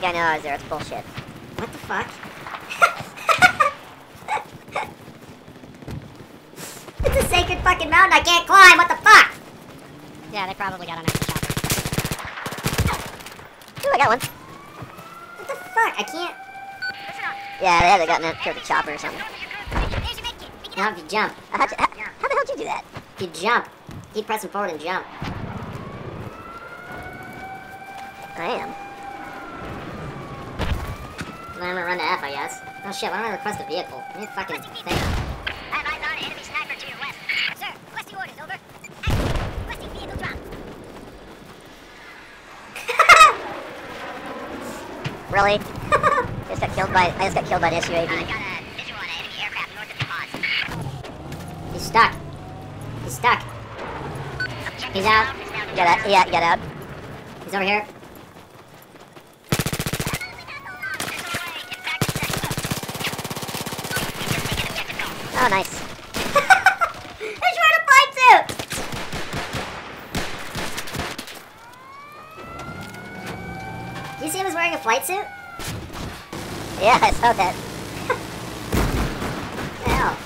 that guy know I was there? It's bullshit. What the fuck? it's a sacred fucking mountain I can't climb. What the fuck? Yeah, they probably got on after chopper. Ooh, I got one. What the fuck? I can't. Yeah, they to gotten it through the chopper or something. Now if you jump. Uh, how'd you, how, how the hell did you do that? If you jump. Keep pressing forward and jump. I am. Then I'm gonna run to F, I guess. Oh shit, why don't I request a vehicle? I need a fucking thing. Have eyes on enemy sniper to your west. Sir, requesting orders, over. Action. Requesting vehicle drop. Really? just got killed by. I just got killed by I SUAV. got a visual on an enemy aircraft north of the pause. He's stuck. He's stuck. He's out. Get out. Yeah, get out. He's over here. Oh, nice. He's wearing a flight suit! Do you see him as wearing a flight suit? Yeah, I saw that. Hell?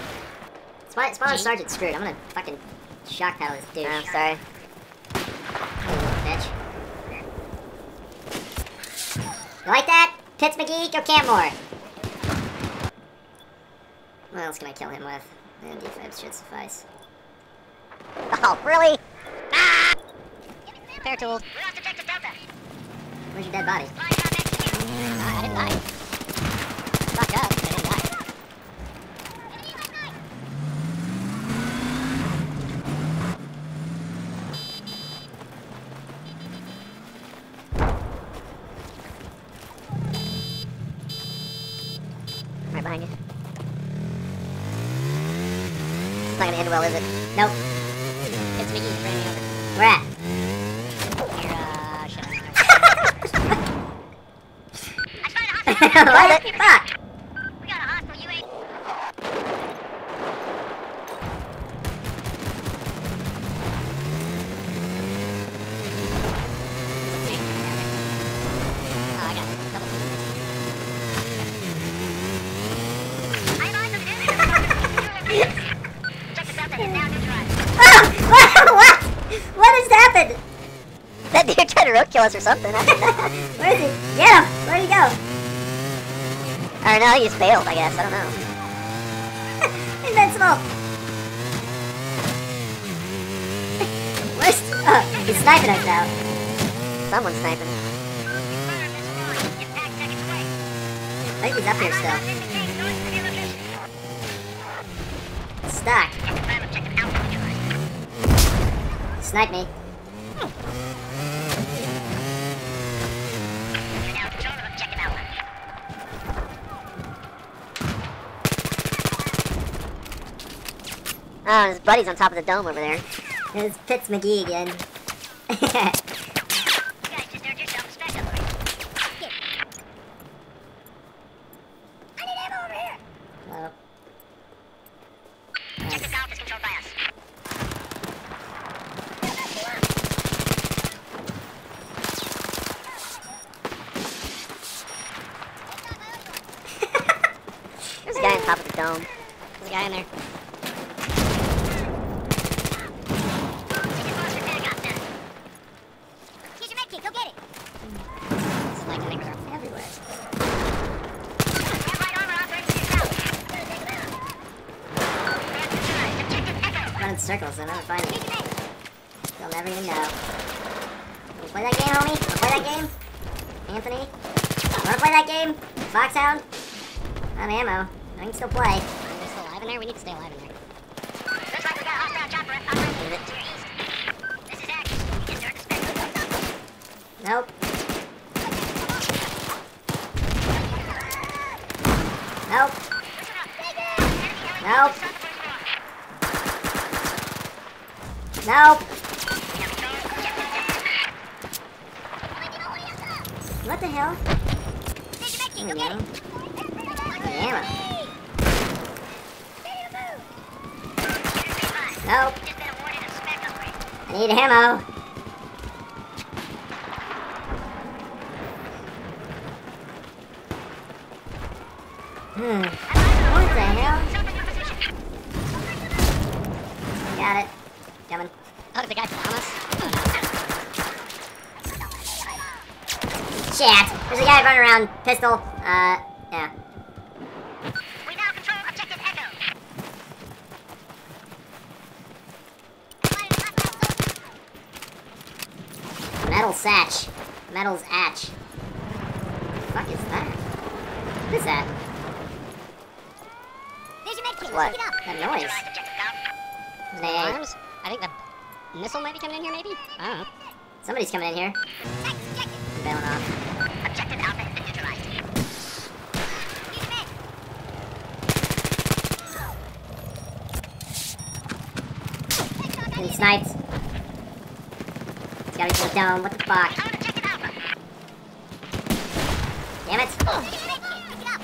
Spawn, Spawn Sergeant screwed. I'm gonna fucking shock paddle this dude. I'm sorry. Bitch. You like that? Pitts McGee, go camp more. What else can I kill him with? And defibs should suffice. Oh, really? Ah! Repair tools. We lost objective Delta. Where's your dead body? Flying drop next to you. Ah, I didn't die. Fucked up, I didn't die. Right behind you. It's not gonna end well, is it? Nope. It's Mickey. Where at? Here, uh. I what the fuck? We got a hostile UAV. Oh, I got a couple I am on the Objective Delta is now neutralized. Oh, what? what? What has happened? Dude tried to roadkill us or something. Where is he? Get him! Where'd he go? I don't know, he just failed, I guess. I don't know. Invincible! Where's... Oh, he's sniping us now. Someone's sniping. Confirmed this one. Impact seconds away. I think he's up here still. This is James, north of your location. Stuck. Confirm objective Alpha neutralized. Snipe me. You're now in control of objective Alpha. Oh, his buddy's on top of the dome over there. It's Pitts McGee again. There's a guy on top of the dome. There's a guy in there. Taking force for Pentagon Center. Here's your medkit. Go get it. It's like, I think we're everywhere. Have light armor operating to your south. Command neutralized. Objective Echo. Run in circles, they'll never find Here's me. your name. They'll never even know. Wanna play that game, homie? Wanna play that game? Anthony? Wanna play that game? Foxhound? I'm ammo. I can still play. Are we still alive in there? We need to stay alive in there. Looks like we got a hostile chopper operating to your east. This is Axe. Insert the spectrum. Nope. Nope. Nope. Nope. What the hell? We go. Ammo. Nope. I need ammo. Hmm. What the hell? Got it. Coming. The guy found us? Shit! There's a guy running around, pistol. Uh, yeah. We now control objective Echo. Metal Satch. Metal's Atch. What the fuck is that? What is that? There's your medkit. What? Pick it up. That noise. Neutralize objective Cal. Is it- Arms? I think the missile might be coming in here, maybe? I don't know. Somebody's coming in here. Detected. I'm bailing off. Objective Alpha has been neutralized. Getting sniped. He's gotta go down. What the fuck? On objective Alpha. Damn it. There's your medkit. Pick it.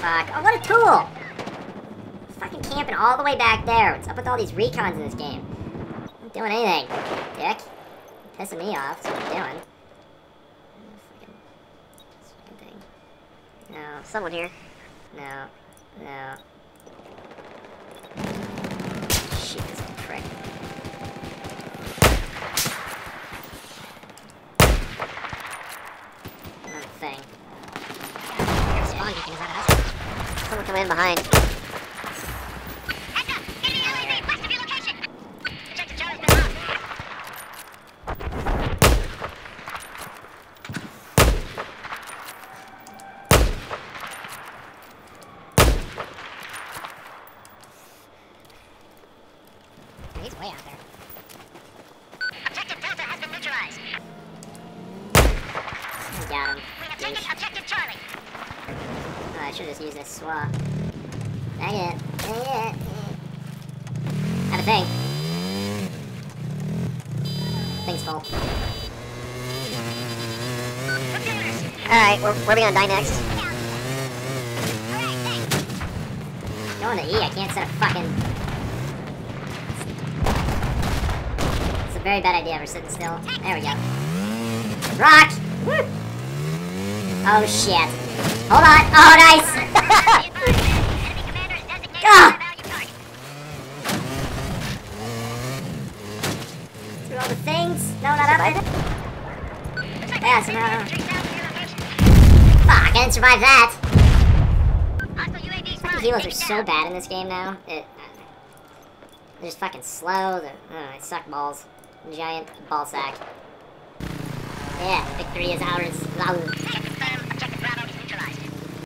Fuck. Oh, what a tool! Camping all the way back there. What's up with all these recons in this game? I'm doing anything, dick. You're Pissing me off. That's what I'm doing. No, Someone here. no, no. Shit, this prick. Another thing. Someone coming in behind. Heads up. Enemy UAV west of your location. Objective Charlie's been lost. He's way out there. Objective Delta has been neutralized. Got him. We have taken objective Charlie. Oh, I should just use this swap. Dang it. Dang it. Have a thing. Thing's full. Alright, where, where are we gonna die next? Alright, thanks. Going to E, I can't set a fucking... very bad idea ever sitting still. There we go. Rock! Woo! Oh shit. Hold on. Oh, nice! Ah! Through all the things. No, not up there. Yeah, somehow. Uh, location. Fuck, I didn't survive that. Fucking helos are so bad in this game now. It, uh, they're just fucking slow. They're, oh, they suck balls. Giant ball sack. Yeah, victory is ours.